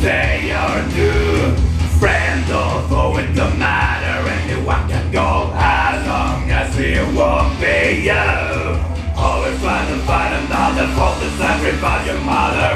They are new friends, although it don't matter. Anyone can go as long as it won't be you. Always trying to find another fault is everybody your mother.